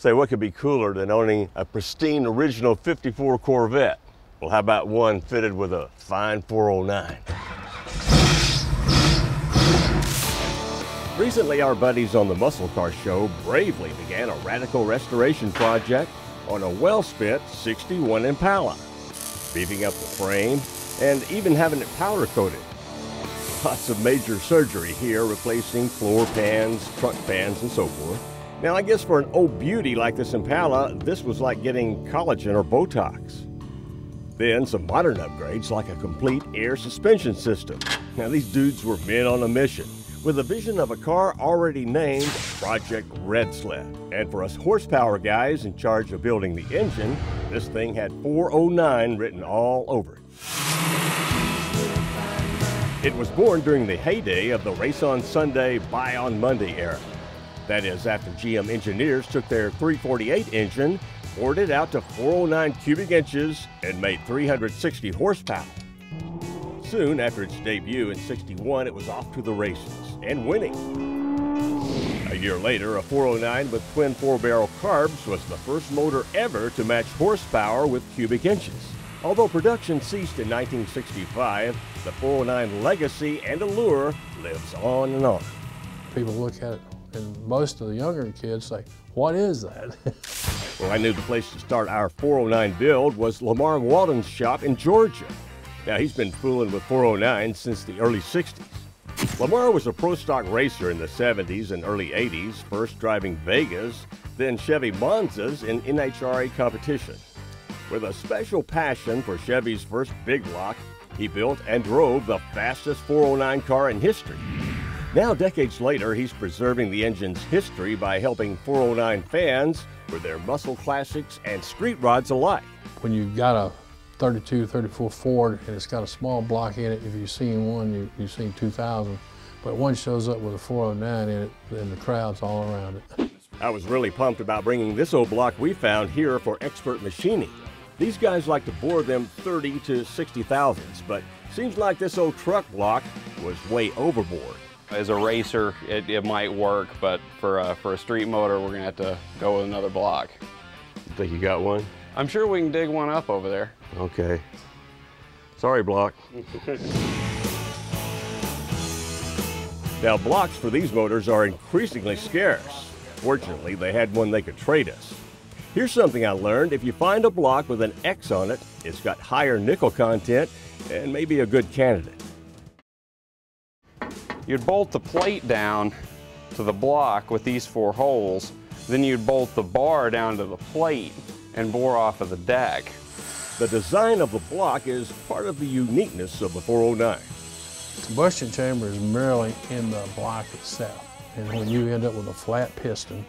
Say, what could be cooler than owning a pristine original 54 Corvette? Well, how about one fitted with a fine 409? Recently, our buddies on the Muscle Car Show bravely began a radical restoration project on a well-spent 61 Impala, beefing up the frame and even having it powder coated. Lots of major surgery here, replacing floor pans, truck pans, and so forth. Now, I guess for an old beauty like this Impala, this was like getting collagen or Botox. Then some modern upgrades like a complete air suspension system. Now, these dudes were men on a mission with a vision of a car already named Project Red Sled. And for us horsepower guys in charge of building the engine, this thing had 409 written all over it. It was born during the heyday of the Race on Sunday, Buy on Monday era. That is, after GM engineers took their 348 engine, poured it out to 409 cubic inches, and made 360 horsepower. Soon after its debut in 61, it was off to the races and winning. A year later, a 409 with twin four barrel carbs was the first motor ever to match horsepower with cubic inches. Although production ceased in 1965, the 409 legacy and allure lives on and on. People look at it and most of the younger kids say, what is that? well, I knew the place to start our 409 build was Lamar Walden's shop in Georgia. Now, he's been fooling with 409 since the early 60s. Lamar was a pro stock racer in the 70s and early 80s, first driving Vegas, then Chevy Monzas in NHRA competition. With a special passion for Chevy's first big block, he built and drove the fastest 409 car in history. Now, decades later, he's preserving the engine's history by helping 409 fans with their muscle classics and street rods alike. When you've got a 32, 34 Ford and it's got a small block in it, if you've seen one, you, have seen 2000. But one shows up with a 409 in it, then the crowd's all around it. I was really pumped about bringing this old block we found here for expert machining. These guys like to bore them 30 to 60 thousandths, but seems like this old truck block was way overboard. As a racer, it, it might work, but for a, for a street motor, we're gonna have to go with another block. You think you got one? I'm sure we can dig one up over there. Okay. Sorry, block. now, blocks for these motors are increasingly scarce. Fortunately, they had one they could trade us. Here's something I learned. If you find a block with an X on it, it's got higher nickel content and maybe a good candidate you'd bolt the plate down to the block with these four holes, then you'd bolt the bar down to the plate and bore off of the deck. The design of the block is part of the uniqueness of the 409. The Combustion chamber is merely in the block itself. And when you end up with a flat piston,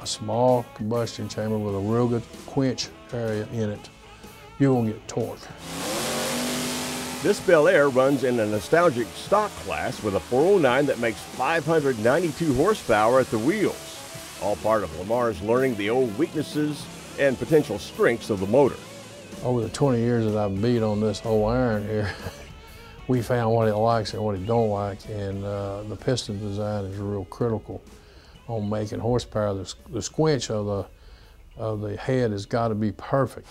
a small combustion chamber with a real good quench area in it, you're gonna get torque. This Bel Air runs in a nostalgic stock class with a 409 that makes 592 horsepower at the wheels, all part of Lamar's learning the old weaknesses and potential strengths of the motor. Over the 20 years that I've beat on this old iron here, we found what it likes and what it don't like, and uh, the piston design is real critical on making horsepower. The, the squinch of the, of the head has got to be perfect.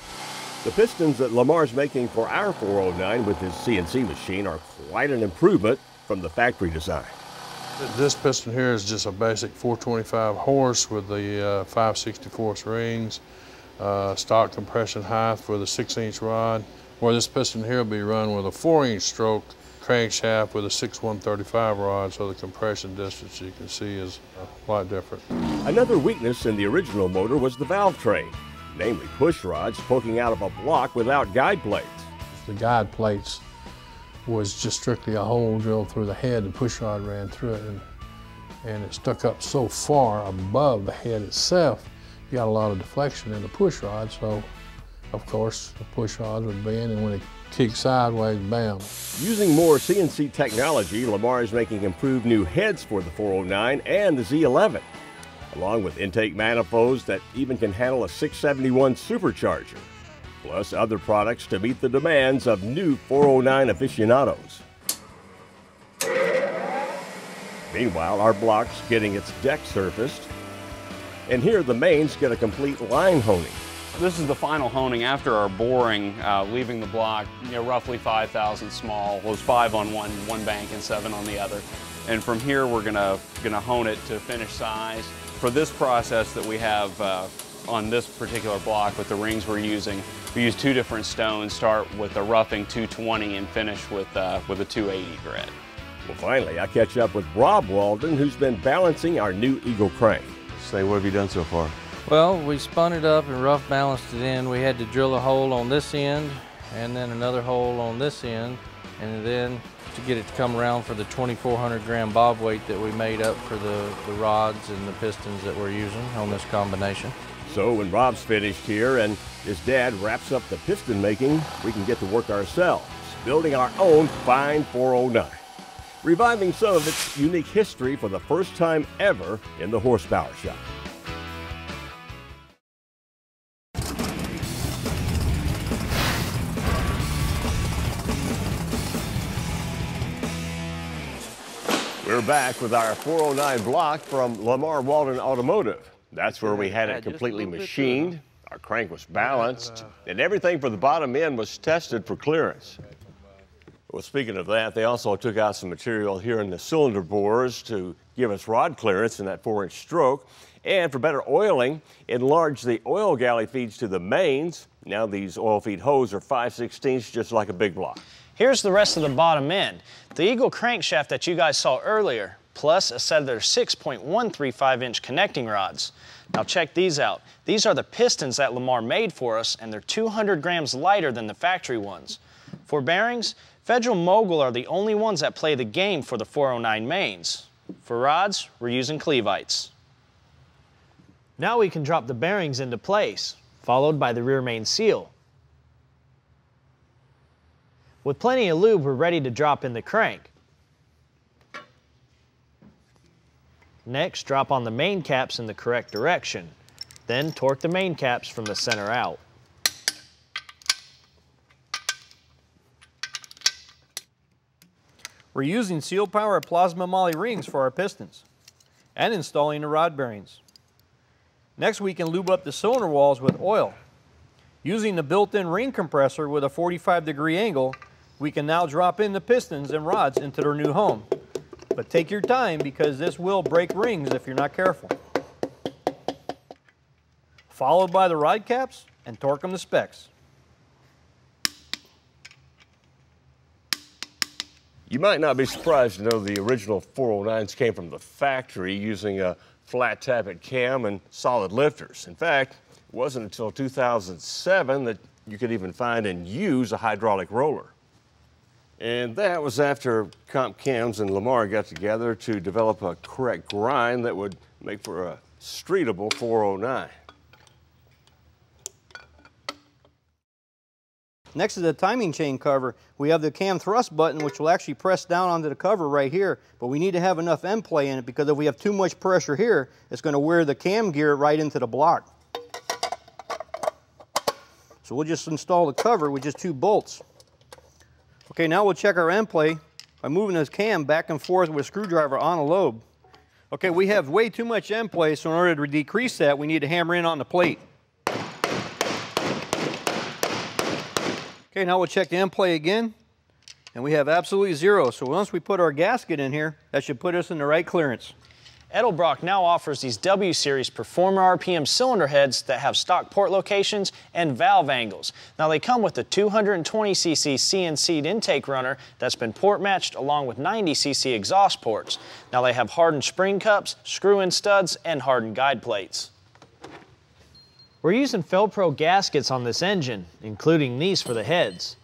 The pistons that Lamar's making for our 409 with his CNC machine are quite an improvement from the factory design. This piston here is just a basic 425 horse with the uh, 564 rings, uh, stock compression height for the 6-inch rod, where this piston here will be run with a 4-inch stroke crankshaft with a 6135 rod, so the compression distance you can see is a lot different. Another weakness in the original motor was the valve train namely push rods poking out of a block without guide plates. The guide plates was just strictly a hole drilled through the head. The push rod ran through it, and, and it stuck up so far above the head itself, you got a lot of deflection in the push rod, so of course the push rods would bend, and when it kicked sideways, bam. Using more CNC technology, Lamar is making improved new heads for the 409 and the Z11 along with intake manifolds that even can handle a 671 supercharger, plus other products to meet the demands of new 409 aficionados. Meanwhile, our block's getting its deck surfaced, And here the mains get a complete line honing. This is the final honing after our boring, uh, leaving the block, you know, roughly 5,000 small, was five on one, one bank and seven on the other. And from here, we're gonna, gonna hone it to finish size. For this process that we have uh, on this particular block with the rings we're using, we use two different stones, start with a roughing 220 and finish with, uh, with a 280 grit. Well, finally, I catch up with Rob Walden, who's been balancing our new Eagle crank. Say, what have you done so far? Well, we spun it up and rough balanced it in. We had to drill a hole on this end and then another hole on this end and then to get it to come around for the 2400 gram bob weight that we made up for the, the rods and the pistons that we're using on this combination. So when Rob's finished here and his dad wraps up the piston making, we can get to work ourselves, building our own fine 409, reviving some of its unique history for the first time ever in the horsepower shop. We're back with our 409 block from Lamar Walden Automotive. That's where we had it completely machined. Our crank was balanced, and everything for the bottom end was tested for clearance. Well, speaking of that, they also took out some material here in the cylinder bores to give us rod clearance in that four inch stroke. And for better oiling, enlarged the oil galley feeds to the mains. Now these oil feed hose are 5 16 just like a big block. Here's the rest of the bottom end. The Eagle crankshaft that you guys saw earlier, plus a set of their 6.135 inch connecting rods. Now check these out. These are the pistons that Lamar made for us and they're 200 grams lighter than the factory ones. For bearings, Federal Mogul are the only ones that play the game for the 409 mains. For rods, we're using Clevites. Now we can drop the bearings into place, followed by the rear main seal. With plenty of lube, we're ready to drop in the crank. Next, drop on the main caps in the correct direction. Then torque the main caps from the center out. We're using Sealed Power Plasma Moly rings for our pistons and installing the rod bearings. Next, we can lube up the cylinder walls with oil. Using the built-in ring compressor with a 45 degree angle, we can now drop in the pistons and rods into their new home. But take your time because this will break rings if you're not careful. Followed by the rod caps and torque them to specs. You might not be surprised to know the original 409s came from the factory using a flat tappet cam and solid lifters. In fact, it wasn't until 2007 that you could even find and use a hydraulic roller. And that was after Comp Cams and Lamar got together to develop a correct grind that would make for a streetable 409. Next to the timing chain cover, we have the cam thrust button, which will actually press down onto the cover right here, but we need to have enough end play in it because if we have too much pressure here, it's going to wear the cam gear right into the block. So we'll just install the cover with just two bolts. Okay, now we'll check our end play by moving this cam back and forth with a screwdriver on a lobe. Okay, we have way too much end play, so in order to decrease that, we need to hammer in on the plate. Okay, now we'll check the end play again, and we have absolutely zero. So once we put our gasket in here, that should put us in the right clearance. Edelbrock now offers these W Series Performer RPM cylinder heads that have stock port locations and valve angles. Now they come with a 220cc CNC intake runner that's been port matched along with 90cc exhaust ports. Now they have hardened spring cups, screw-in studs, and hardened guide plates. We're using Fel-Pro gaskets on this engine, including these for the heads.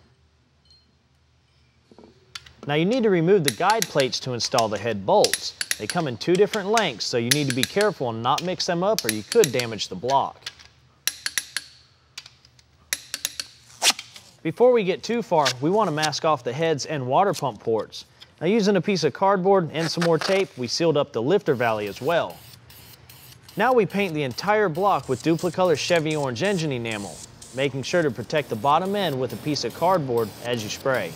Now you need to remove the guide plates to install the head bolts. They come in two different lengths, so you need to be careful and not mix them up or you could damage the block. Before we get too far, we want to mask off the heads and water pump ports. Now using a piece of cardboard and some more tape, we sealed up the lifter valley as well. Now we paint the entire block with Dupli-Color Chevy Orange engine enamel, making sure to protect the bottom end with a piece of cardboard as you spray.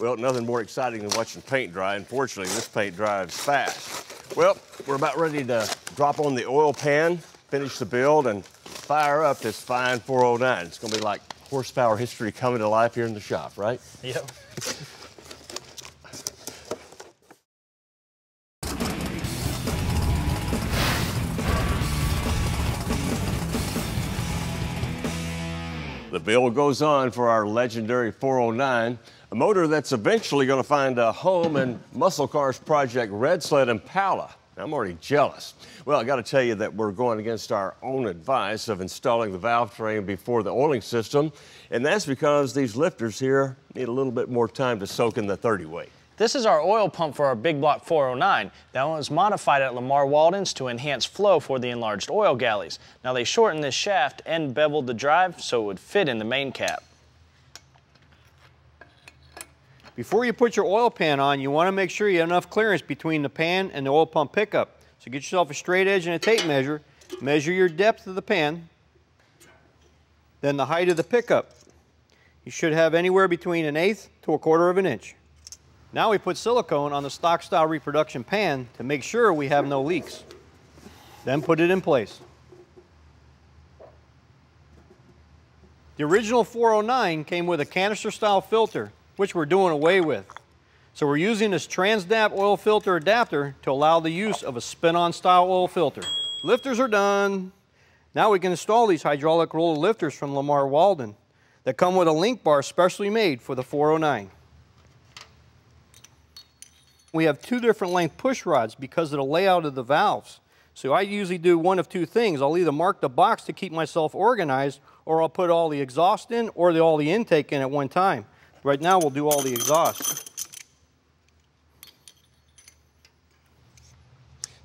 Well, nothing more exciting than watching paint dry. Unfortunately, this paint dries fast. Well, we're about ready to drop on the oil pan, finish the build, and fire up this fine 409. It's gonna be like horsepower history coming to life here in the shop, right? Yep. The build goes on for our legendary 409, a motor that's eventually going to find a home in Muscle Cars Project Red Sled Impala. I'm already jealous. Well, I got to tell you that we're going against our own advice of installing the valve train before the oiling system, and that's because these lifters here need a little bit more time to soak in the 30 weight. This is our oil pump for our Big Block 409. That one was modified at Lamar Walden's to enhance flow for the enlarged oil galleys. Now they shortened this shaft and beveled the drive so it would fit in the main cap. Before you put your oil pan on, you want to make sure you have enough clearance between the pan and the oil pump pickup. So get yourself a straight edge and a tape measure. Measure your depth of the pan, then the height of the pickup. You should have anywhere between an eighth to a quarter of an inch. Now we put silicone on the stock style reproduction pan to make sure we have no leaks. Then put it in place. The original 409 came with a canister style filter, which we're doing away with. So we're using this Trans-Dapt oil filter adapter to allow the use of a spin-on style oil filter. Lifters are done. Now we can install these hydraulic roller lifters from Lamar Walden that come with a link bar specially made for the 409. We have two different length push rods because of the layout of the valves. So I usually do one of two things. I'll either mark the box to keep myself organized or I'll put all the exhaust in or the, all the intake in at one time. Right now we'll do all the exhaust.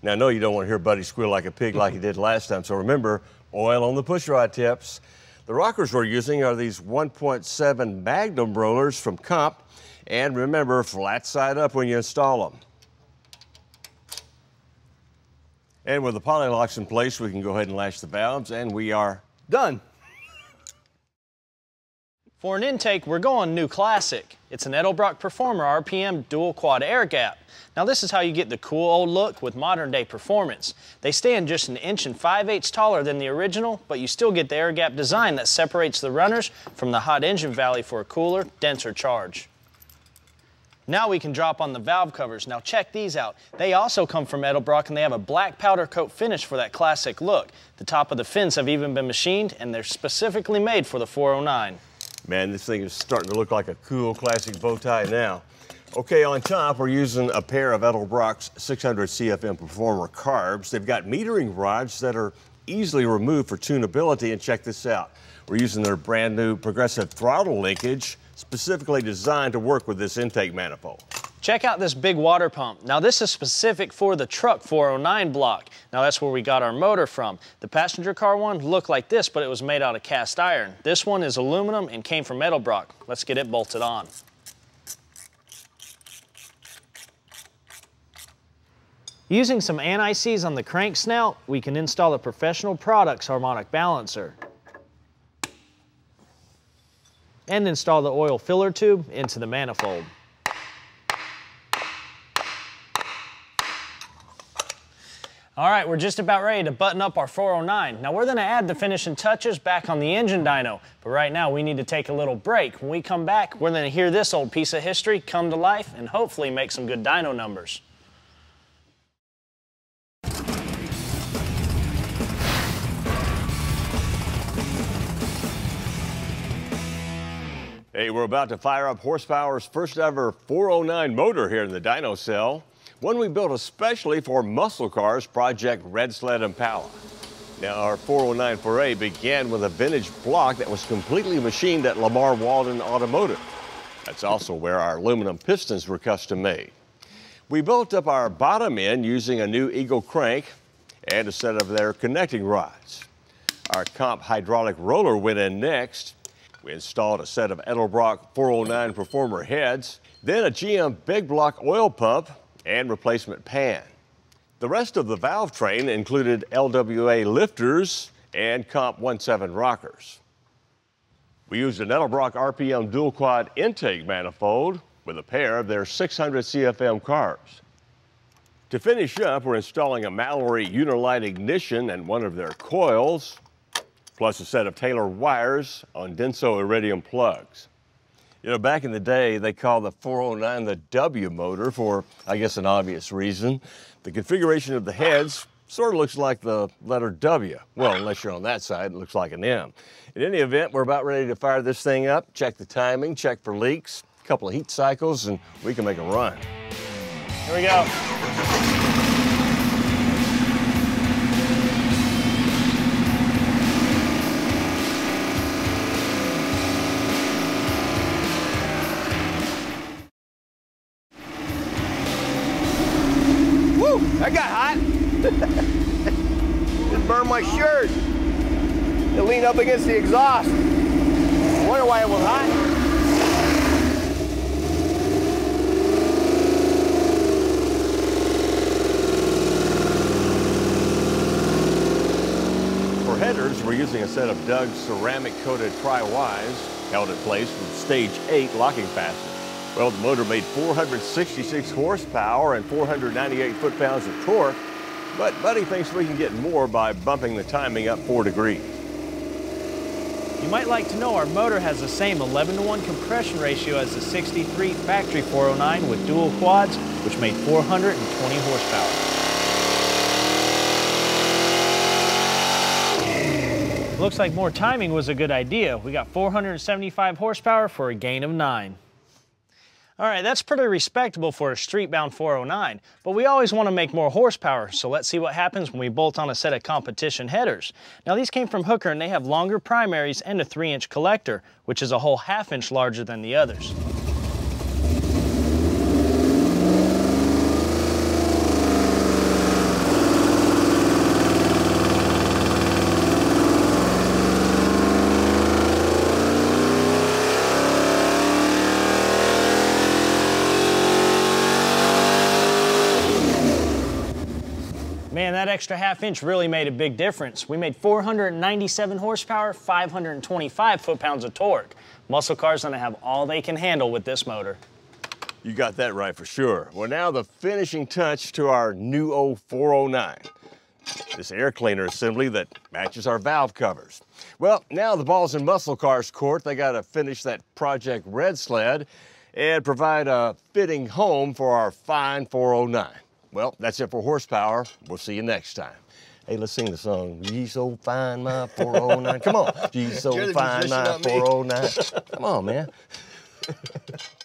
Now, I know you don't want to hear Buddy squeal like a pig like he did last time, so remember, oil on the push rod tips. The rockers we're using are these 1.7 Magnum rollers from Comp, and remember, flat side up when you install them. And with the poly locks in place, we can go ahead and lash the valves, and we are Done. For an intake, we're going new classic. It's an Edelbrock Performer RPM dual quad air gap. Now this is how you get the cool old look with modern day performance. They stand just an inch and 5 eighths taller than the original, but you still get the air gap design that separates the runners from the hot engine valley for a cooler, denser charge. Now we can drop on the valve covers. Now check these out. They also come from Edelbrock and they have a black powder coat finish for that classic look. The top of the fins have even been machined and they're specifically made for the 409. Man, this thing is starting to look like a cool classic bow tie now. Okay, on top, we're using a pair of Edelbrock's 600 CFM Performer carbs. They've got metering rods that are easily removed for tunability, and check this out. We're using their brand new progressive throttle linkage, specifically designed to work with this intake manifold. Check out this big water pump. Now this is specific for the truck 409 block. Now that's where we got our motor from. The passenger car one looked like this, but it was made out of cast iron. This one is aluminum and came from Edelbrock. Let's get it bolted on. Using some anti-seize on the crank snout, we can install the Professional Products Harmonic Balancer. And install the oil filler tube into the manifold. All right, we're just about ready to button up our 409. Now we're gonna add the finishing touches back on the engine dyno, but right now we need to take a little break. When we come back, we're gonna hear this old piece of history come to life and hopefully make some good dyno numbers. Hey, we're about to fire up Horsepower's first ever 409 motor here in the dyno cell. One we built especially for Muscle Cars Project Red Sled Impala. Now, our 409 4A began with a vintage block that was completely machined at Lamar Walden Automotive. That's also where our aluminum pistons were custom made. We built up our bottom end using a new Eagle crank and a set of their connecting rods. Our comp hydraulic roller went in next. We installed a set of Edelbrock 409 Performer heads, then a GM big block oil pump and replacement pan. The rest of the valve train included LWA lifters and Comp 17 rockers. We used an Edelbrock RPM dual quad intake manifold with a pair of their 600 CFM carbs. To finish up, we're installing a Mallory Unilite ignition and one of their coils, plus a set of Taylor wires on Denso Iridium plugs. You know, back in the day, they called the 409 the W motor for, I guess, an obvious reason. The configuration of the heads sort of looks like the letter W. Well, unless you're on that side, it looks like an M. In any event, we're about ready to fire this thing up, check the timing, check for leaks, a couple of heat cycles, and we can make a run. Here we go. That got hot. Just burned my shirt. It leaned up against the exhaust. I wonder why it was hot. For headers, we're using a set of Doug's ceramic-coated tri-Ys held in place with stage 8 locking fasteners. Well, the motor made 466 horsepower and 498 foot-pounds of torque, but Buddy thinks we can get more by bumping the timing up 4 degrees. You might like to know our motor has the same 11 to 1 compression ratio as the 63 factory 409 with dual quads, which made 420 horsepower. Looks like more timing was a good idea. We got 475 horsepower for a gain of 9. All right, that's pretty respectable for a street-bound 409, but we always want to make more horsepower, so let's see what happens when we bolt on a set of competition headers. Now these came from Hooker and they have longer primaries and a 3-inch collector, which is a whole half inch larger than the others. Man, that extra half inch really made a big difference. We made 497 horsepower, 525 foot-pounds of torque. Muscle cars gonna have all they can handle with this motor. You got that right for sure. Well, now the finishing touch to our new old 409. This air cleaner assembly that matches our valve covers. Well, now the ball's in Muscle Cars court. They got to finish that Project Red Sled and provide a fitting home for our fine 409. Well, that's it for horsepower. We'll see you next time. Hey, let's sing the song. Ye so fine, my 409. Come on. Ye so fine, my 409. Come on, man.